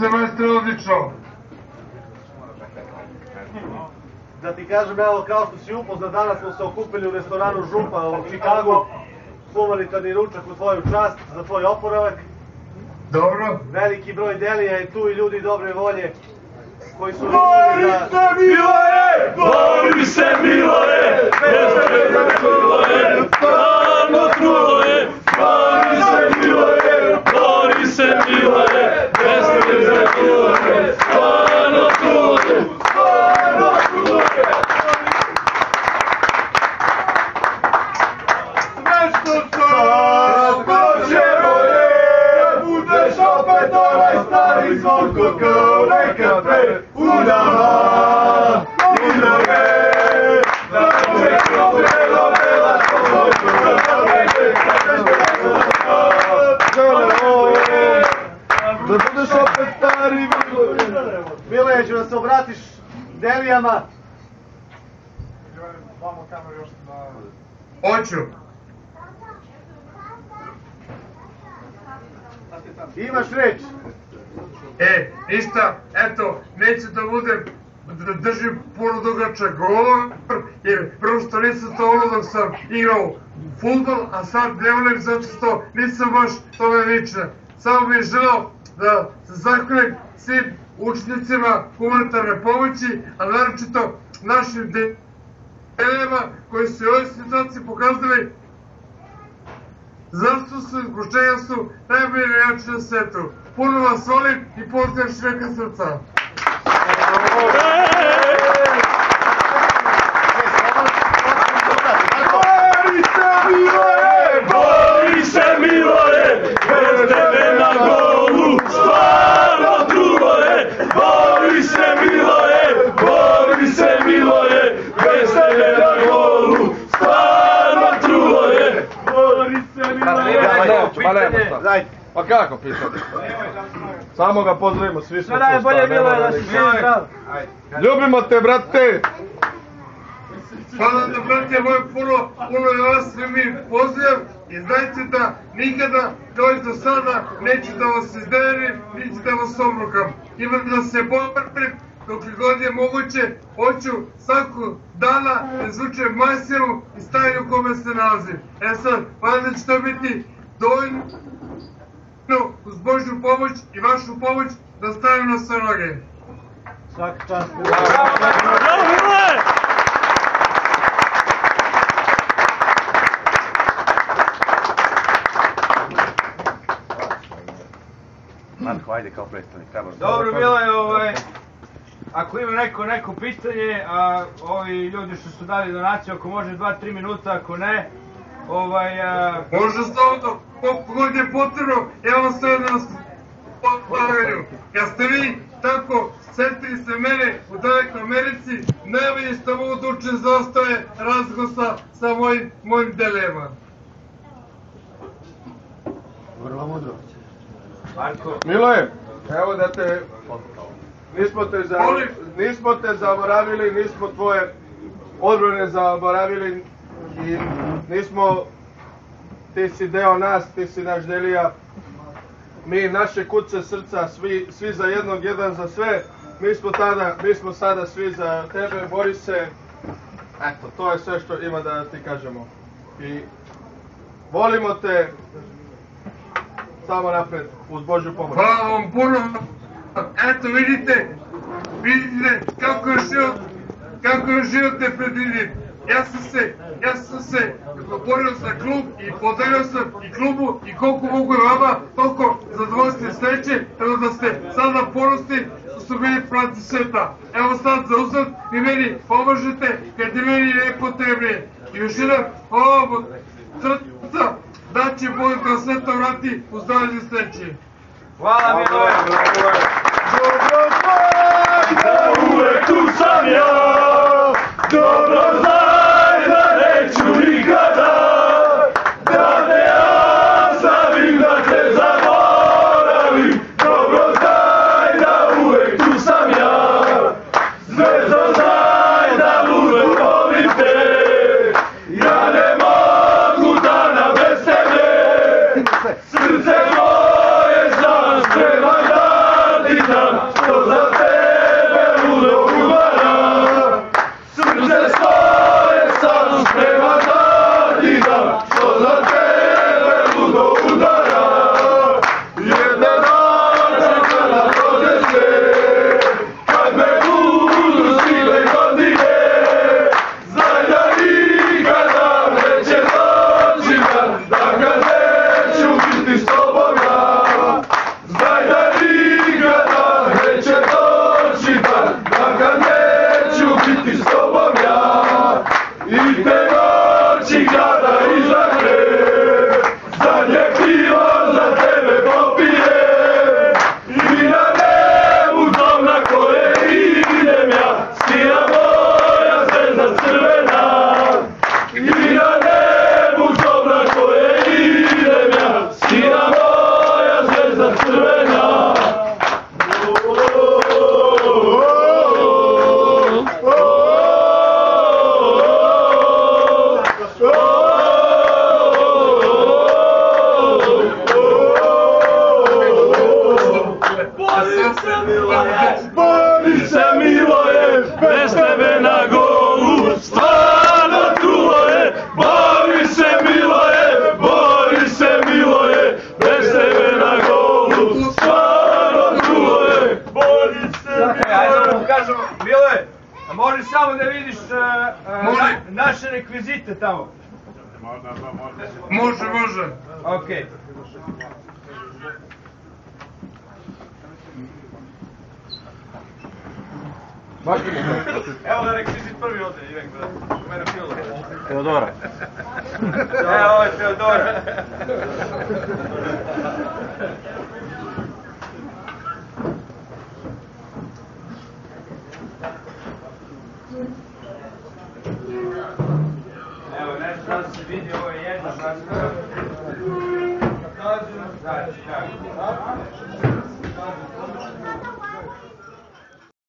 se majstre odlično. Da ti kažem, evo, kao što si upoznat, danas smo se okupili u restoranu Župa u Čikagu, humanitarni ručak u tvoju čast, za tvoj oporavak. Dobro. Veliki broj delija je tu i ljudi dobre volje koji su rešili da... Miloje! Bori Miloje, ću da se obratiš delijama. Hoću. Imaš reč. E, ništa, eto, neću da budem, da držim puno dugačak govor, jer prvo što nisam to ono dok sam igrao futbol, a sad ne volim zato što nisam baš tome lična. Samo bih želao da se zahvalim svim učnicima humanitarne pomoći, a naročito našim delima koji su u ovoj situaciji pokazali zašto su i zbog čega su najbolji igrači na svetu. Puno vas volim i pozdravim šveka srca. Bori se Miloje! Bori se Miloje! Bez tebe na golu! Stvarno truloje! Bori se Miloje! Bori se Miloje! Bez tebe na golu! Stvarno truloje! Bori se Miloje! Daj. Pa kako pisati? Samo ga pozdravimo, svi smo Sve najbolje nema Miloje, da si ni- živ i zdrav. Ljubimo te, brate! Hvala da brate moj puno, puno je vas svi mi pozdrav i znajte da nikada kao i do sada neću da vas izderim, niti da vas obrukam. Imam da se borim dok god je moguće, hoću svakog dana da izvučem masiru i stavim u kome se nalazim. E sad, valjda će to biti dovoljno uz Božju pomoć i vašu pomoć da stavim na sve noge. Svaka čast. Bravo Miloje! Marko, ajde kao predstavnik, trebaš. Dobro, bilo je ovaj... Ako ima neko neko pitanje, a ovi ljudi što su dali donaciju, ako može 2-3 minuta, ako ne, ovaj... A, Može slobodno, koliko god je potrebno, ja vam sve na raspolaganju. Kad ste vi tako setili se mene u dalekoj Americi, najmanje što mogu da učin zaostaje razgosa sa mojim, mojim delema. Marko, Miloje, evo da te... Nismo te, za, nismo te zaboravili, nismo tvoje odbrane zaboravili i nismo... Ti si deo nas, ti si naš delija. Mi, naše kuće srca, svi, svi za jednog, jedan za sve. Mi smo tada, mi smo sada svi za tebe, bori se. Eto, to je sve što ima da ti kažemo. I volimo te, samo napred, uz Božju pomoć. Hvala vam puno. Eto vidite, vidite kako je život, kako je život nepredvidljiv. Ja sam se, ja sam se borio za klub i podelio sam i klubu i koliko mogu i vama, toliko zadovoljstvo i sreće, tako da ste sada ponosni što su bili prati sveta. Evo sad za uzad, vi meni pomažete kad je meni najpotrebnije. I još jedan, ovo, srca, da će Bog da sve to vrati u zdravlje i sreće. hvala Miloje! naše rekvizite tamo. Može, može. Okej. Evo da rekvizit prvi ode, Ivek, gledaj. Mene pilo. Teodora. Evo, ovo je Teodora. vidi ovo je jedna značka. Kažem, znači, tako.